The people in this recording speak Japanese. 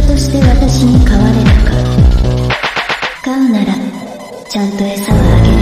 人として私に飼われるか。飼うならちゃんと餌はあ